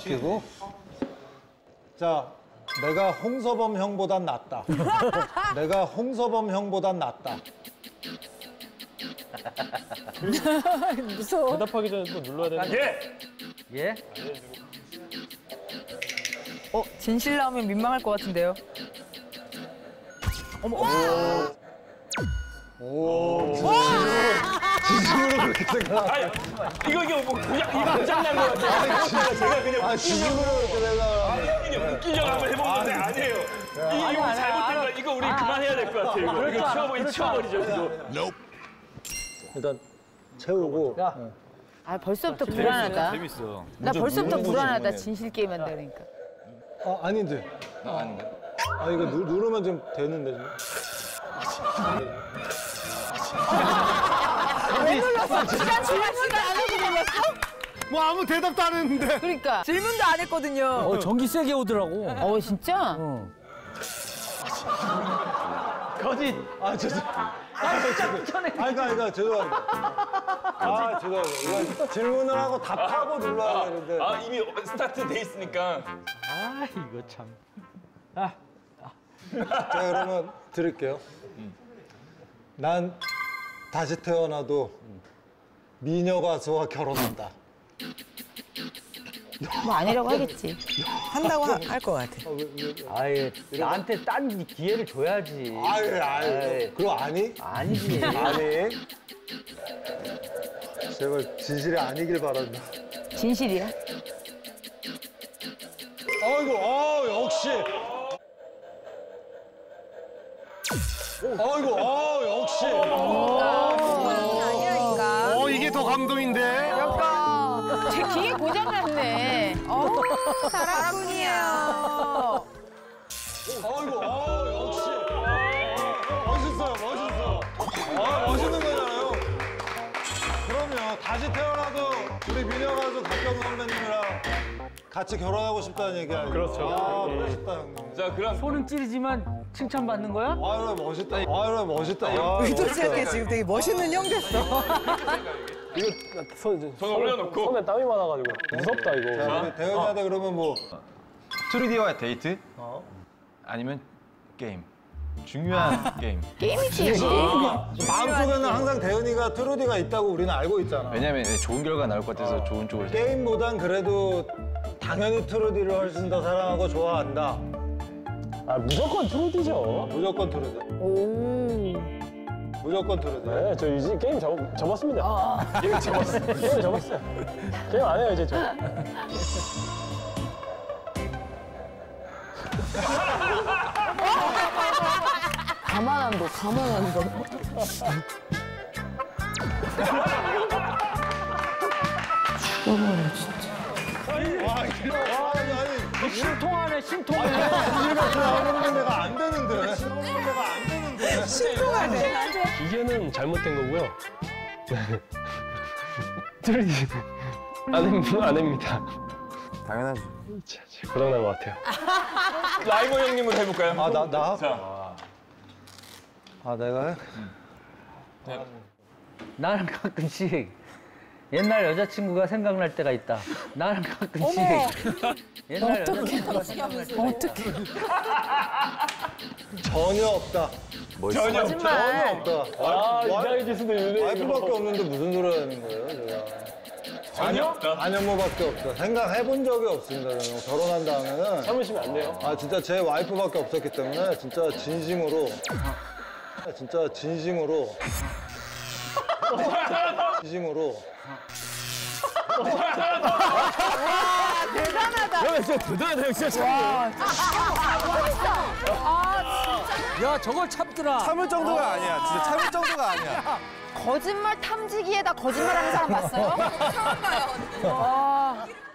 바뀌고. 자, 내가 홍서범 형보단 낫다. 내가 홍서범 형보단 낫다. 무서워. 대답하기 전에 또 눌러야 되는데. 예. 예? 어, 진실 나오면 민망할 것 같은데요. 어머, 아니, 이거 이거 뭐 고장 이거 고장 난 거 같아요. 제가 그냥 아, 이렇게 내가. 그냥 웃기려고 한번 해본 건데 아니에요. 이- 이거 잘못된 거 이거 우리 그만해야 될 것 같아요. 이거 이거 치워버리 치워버리죠 이거. 일단 채우고. 아 벌써부터 불안하다. 재밌어. 나 벌써부터 불안하다. 진실 게임 한다 그러니까. 아, 아닌데. 나 아닌가? 아, 이거 누, 누르면 좀 되는데. 좀. 왜 눌렀어? 진짜 질문도 안 하고 눌렀어? 뭐 아무 대답도 안 했는데. 그러니까 질문도 안 했거든요. 어, 전기 세게 오더라고. 어, 진짜? 어. 거짓. 아, 죄송. 아, 진짜 아, 그러니까, 그러니까 죄송합니다. 아, 죄송합니다. 이거 질문을 하고 답하고 눌러야 되는데. 아 이미 스타트 돼 있으니까. 아, 이거 참. 자, 그러면 드릴게요. 난 다시 태어나도 미녀 가수와 결혼한다. 뭐 아니라고 하겠지. 한다고 할 것 같아. 아, 아예 나한테 딴 기회를 줘야지. 아유, 아유. 그럼 아니? 아니지. 아니. 제발 진실이 아니길 바란다. 진실이야? 아이고, 아 역시. 아이고, 아 역시. 감동인데? 제 기계 고장났네. 어, 사랑꾼이에요. 아이고, 아 역시. 멋있어요, 멋있어. 아, 멋있는 거잖아요. 그럼요, 다시 태어나도 우리 미녀 가수 박경 선배님이랑 같이 결혼하고 싶다는 얘기 아니에요? 그렇죠. 아, 멋있다, 형님. 자 그럼 손은 찌르지만 칭찬받는 거야? 아유, 멋있다. 아유, 멋있다. 아, 의도치 않게. 지금 되게 멋있는 형 됐어. 이거 손, 손 올려놓고 손에 땀이 많아가지고 무섭다 이거. 자, 대현이한테 그러면 뭐. 트루디와의 데이트? 어? 아니면 게임. 중요한 게임. 게임이지. 마음속에는 항상 대현이가 트루디가 있다고 우리는 알고 있잖아. 왜냐면 좋은 결과 나올 것 같아서 좋은 쪽으로. 게임보단 그래도 당연히 트루디를 훨씬 더 사랑하고 좋아한다. 아 무조건 트루디죠. 무조건 트루디. 오. 무조건 트루디. 네, 저 이제 게임 접, 접었습니다. 게임 접었어요. 게임 접었어요. 게임 안 해요 이제 저. 가만한 거, 가만한 거. 와, 이거, 와, 아니, 아니. 심통하네, 심통해. 나오는 데가 안 되는데. 데가 안 되는데. 신통하네. 기계는 잘못된 거고요. 됩니다. 안 됩니다. 당연하지. 고장난 것 같아요. 라이버 형님으로 해볼까요? 아, 나, 나? 자, 아, 내가 해? 나는 가끔씩 옛날 여자친구가 생각날 때가 있다. 나는 가끔씩 옛날 여자친구가 생각날 때가 있다. 어떡해. 전혀 없다. 전혀. 없다. 아, 와- 이상해질 수도 있는데. 와이프밖에 없는데 무슨 소리 하는 거예요, 제가? 전혀 없다. 안현모밖에 없다. 생각해본 적이 없습니다, 저는. 결혼한 다음에는. 참으시면 안 돼요. 아, 진짜 제 와이프밖에 없었기 때문에 진짜 진심으로. 진짜 진심으로. 진심으로. 형 진짜 대단하다, 진짜 참. 야, 저걸 참더라. 참을 정도가 아니야. 진짜 참을 정도가 아니야. 거짓말 탐지기에다 거짓말하는 사람 봤어요? 처음 봐요. 와.